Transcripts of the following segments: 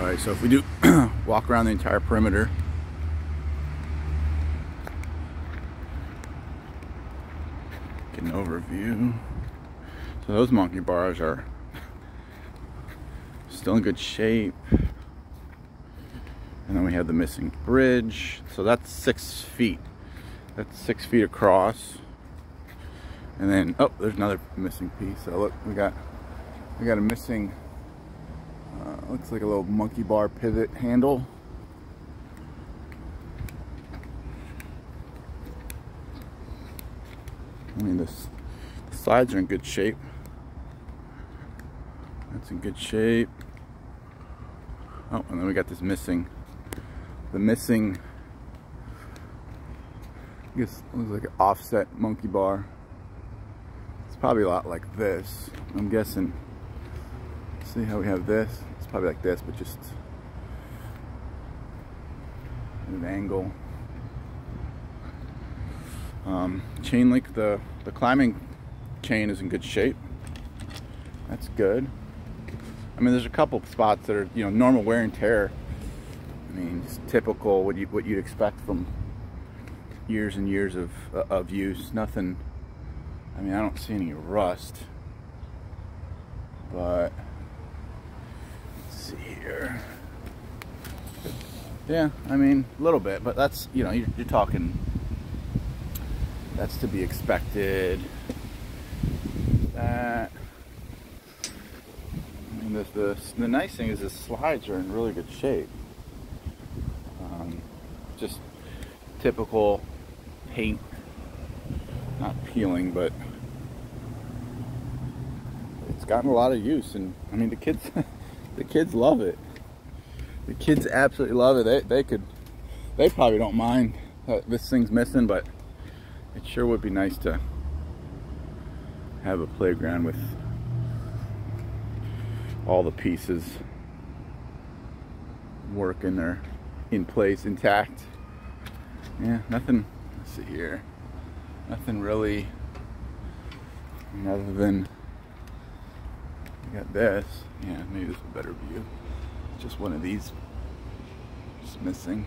All right, so if we do walk around the entire perimeter, get an overview. So those monkey bars are still in good shape. And then we have the missing bridge. So that's six feet. That's six feet across. And then, oh, there's another missing piece. So look, we got, we got a missing, looks like a little monkey bar pivot handle. I mean, this, the sides are in good shape. That's in good shape. Oh, and then we got this missing, the missing, I guess looks like an offset monkey bar. It's probably a lot like this. I'm guessing, see how we have this? It's probably like this, but just an angle. Um, chain link, the, the climbing chain is in good shape. That's good. I mean, there's a couple spots that are, you know, normal wear and tear. I mean, just typical what you what you'd expect from years and years of uh, of use. Nothing. I mean, I don't see any rust, but let's see here. Yeah, I mean, a little bit, but that's you know, you're, you're talking. That's to be expected. That the, the, the nice thing is the slides are in really good shape. Um, just typical paint, not peeling, but it's gotten a lot of use. And I mean, the kids, the kids love it. The kids absolutely love it. They, they could, they probably don't mind that this thing's missing, but it sure would be nice to have a playground with all the pieces working or in place intact. Yeah nothing let's see here. Nothing really other than you got this. Yeah maybe this is a better view just one of these just missing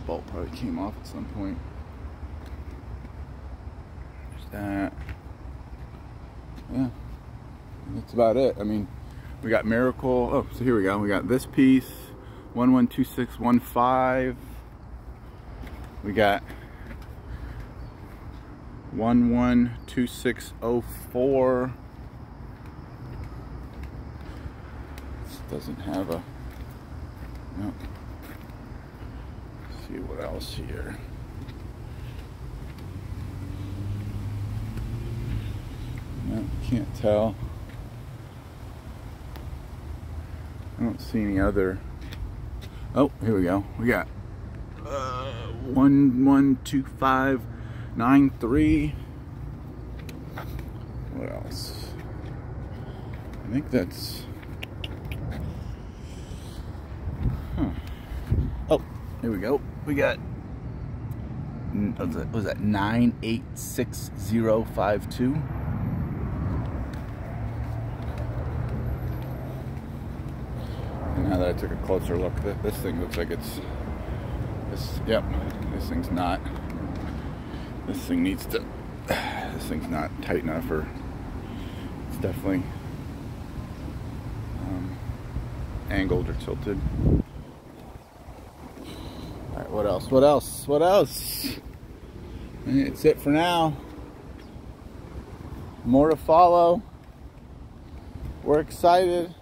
The bolt probably came off at some point there's that yeah that's about it I mean we got Miracle. Oh, so here we go. We got this piece, 112615. We got 112604. This doesn't have a, no. Let's see what else here. No, can't tell. I don't see any other. Oh, here we go. We got uh, one, one, two, five, nine, three. What else? I think that's. Oh, here we go. We got. what was that nine eight six zero five two? now that I took a closer look, this thing looks like it's, this, yep, this thing's not, this thing needs to, this thing's not tight enough or it's definitely um, angled or tilted. All right, what else, what else, what else? That's it for now. More to follow. We're excited.